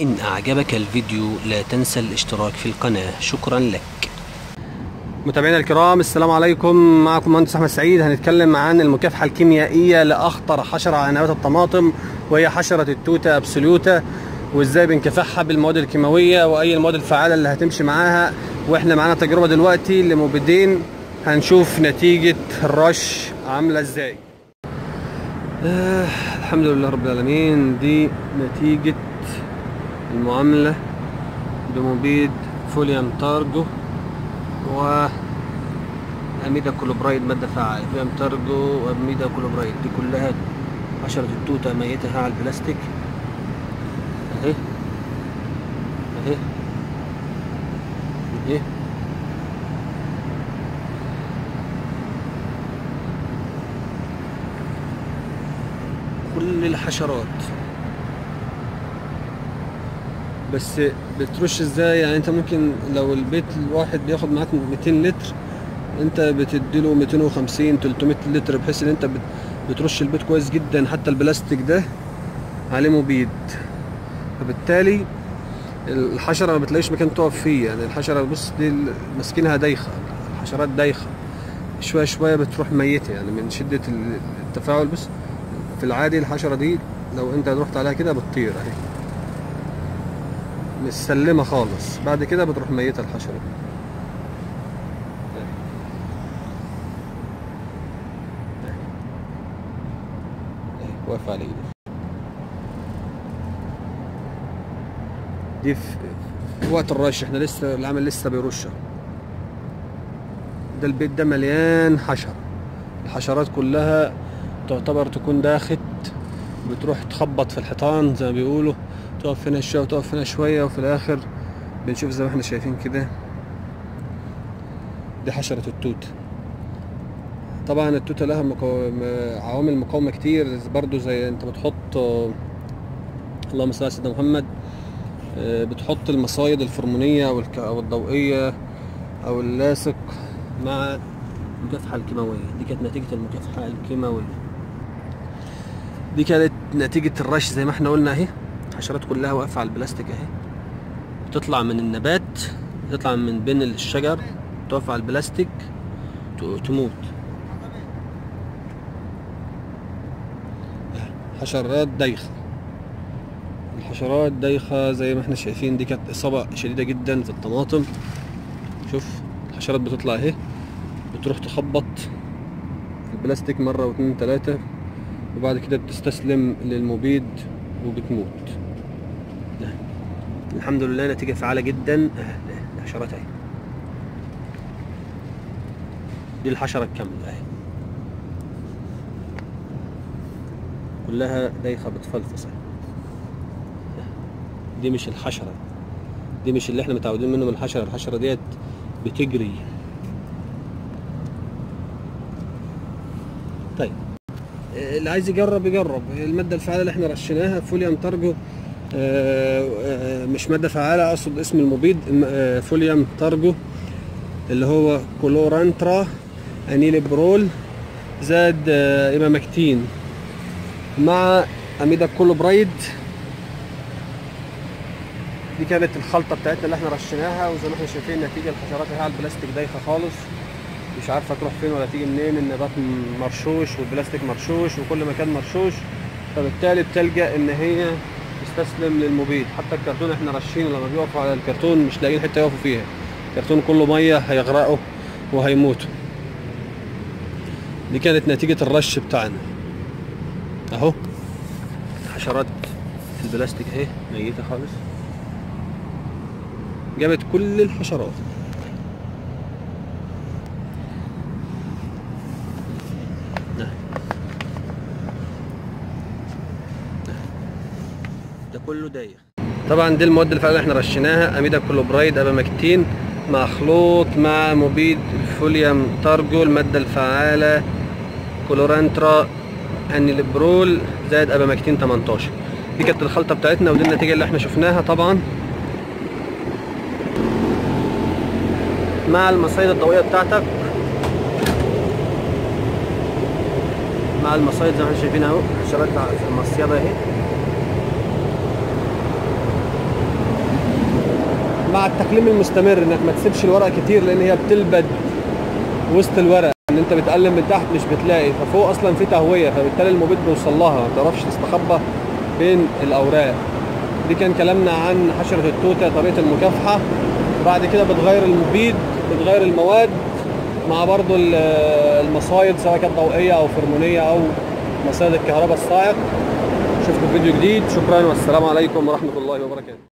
إن أعجبك الفيديو لا تنسى الاشتراك في القناة. شكرا لك. متابعينا الكرام السلام عليكم. معكم مهندس أحمد سعيد. هنتكلم عن المكافحة الكيميائية لأخطر حشرة على نبات الطماطم وهي حشرة التوتة أبسوليوتا. وإزاي بنكافحها بالمواد الكيماوية؟ وأي المواد الفعالة اللي هتمشي معاها؟ وإحنا معانا تجربة دلوقتي لمبيدين. هنشوف نتيجة الرش عاملة إزاي. آه الحمد لله رب العالمين. دي نتيجة المعاملة بمبيد فوليوم تارجو و اميدا كلوبرايد مادة فعاله فيها تارجو واميدا كلوبرايد دي كلها حشره التوته ميتها على البلاستيك أهي. أهي. أهي. كل الحشرات. بس بترش إزاي؟ يعني انت ممكن لو البيت الواحد بياخد معاك 200 لتر انت بتديله 250 300 لتر بحيث ان انت بت- بترش البيت كويس جدا. حتى البلاستيك ده عليه مبيد. فبالتالي الحشرة ما بتلاقيش مكان تقف فيه. يعني الحشرة بص دي ماسكينها دايخة. الحشرات دايخة. شوية شوية بتروح ميتة. يعني من شدة ال- التفاعل. بص في العادي الحشرة دي لو انت رحت عليها كده بتطير اهي متسلمة خالص. بعد كده بتروح ميتة الحشرة. واقف على ايدي دي في وقت الرش. إحنا لسه العمل لسه بيرشة. ده البيت ده مليان حشر الحشرات كلها تعتبر تكون داخت بتروح تخبط في الحيطان زي ما بيقولوا. تقف هنا شوية وتقف هنا شوية وفي الآخر بنشوف زي ما إحنا شايفين كده. دي حشرة التوت. طبعا التوتة لها عوامل مقاومة كتير برضو زي انت بتحط اللهم صل على سيدنا محمد آه، بتحط المصايد الفرمونية الك... أو الضوئية أو اللاصق مع المكافحة الكيماوية. دي كانت نتيجة المكافحة الكيماوية. دي كانت نتيجة الرش زي ما إحنا قلنا اهي. الحشرات كلها واقفة على البلاستيك اهي. تطلع من النبات تطلع من بين الشجر تقف على البلاستيك تموت. حشرات دايخة. الحشرات دايخة زي ما إحنا شايفين دي كانت إصابة شديدة جدا في الطماطم. شوف الحشرات بتطلع اهي. بتروح تخبط البلاستيك مرة واتنين وتلاتة وبعد كده بتستسلم للمبيد وبتموت. الحمد لله نتيجة فعالة جدا. الحشرات أهي. دي الحشرة الكاملة أهي. كلها دايخة بتفلفص. دي مش الحشرة. دي مش اللي إحنا متعودين منه من الحشرة. الحشرة ديت بتجري. طيب. اللي عايز يجرب يجرب. المادة الفعالة اللي إحنا رشيناها فوليوم تارجو. مش مادة فعالة أقصد اسم المبيد الم- آه، فوليوم تارجو اللي هو chlorantraniliprole زاد آه، أبامكتين مع أميدا كولوبرايد. دي كانت الخلطة بتاعتنا اللي إحنا رشيناها وزي ما إحنا شايفين نتيجة الحشرات اهي على البلاستيك دايخة خالص. مش عارفة تروح فين ولا تيجي منين النبات مرشوش والبلاستيك مرشوش وكل مكان مرشوش. فبالتالي بتلجأ إن هي تستسلم للمبيد. حتى الكرتون إحنا راشينه لما بيقفوا على الكرتون مش لاقيين حتة يقفوا فيها. الكرتون كله مية هيغرقوا وهيموتوا. دي كانت نتيجة الرش بتاعنا. أهو. حشرات البلاستيك أهي ميتة خالص. جابت كل الحشرات. كله دايخ. طبعا دي المواد الفعالة اللي إحنا رشيناها اميدا كلوبرايد ابامكتين مخلوط مع مبيد ال Voliam Targo المادة الفعالة chlorantraniliprole زائد abamectin 18 دي كانت الخلطة بتاعتنا ودي النتيجة اللي إحنا شفناها طبعا. مع المصايد الضوئية بتاعتك. مع المصايد زي ما إحنا شايفين اهو حشرات في المصيدة اهي. مع التقليم المستمر إنك ما تسيبش الورق كتير لأن هي بتلبد وسط الورق. إن أنت بتقلم من تحت مش بتلاقي. ففوق أصلا في تهوية فبالتالي المبيد بيوصل لها ما تعرفش تستخبى بين الأوراق. دي كان كلامنا عن حشرة التوتة طريقة المكافحة. بعد كده بتغير المبيد بتغير المواد مع برضو ال- المصايد سواء كانت ضوئية أو فرمونيه أو مصايد الكهرباء الصاعق. اشوفكم في فيديو جديد. شكرا والسلام عليكم ورحمة الله وبركاته.